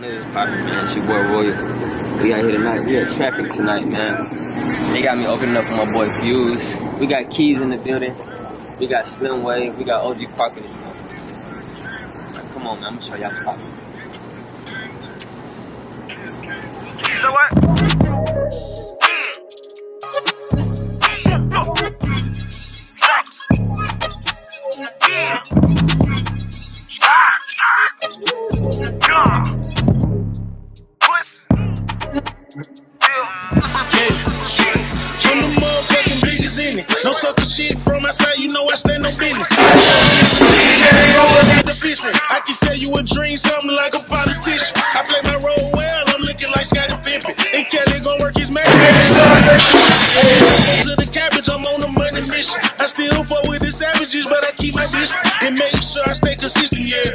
Niggas poppin', man. It's your boy Royal. We out here tonight. We at Traffik tonight, man. They got me opening up for my boy Fuse. We got keys in the building. We got Slim Wave. We got OG Parker. Come on, man. I'm gonna show y'all spot. So what? I'm the motherfucking biggest in it. No sucker shit from outside, you know I stand no business. I can sell you a dream, something like a politician. I play my role well, I'm looking like Scottie Pippen. And Kelly gon' work his magic. To the cabbage, I'm on a money mission. I still fuck with the savages, but I keep my distance and make sure I stay consistent. Yeah,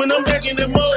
when I'm back in the mode,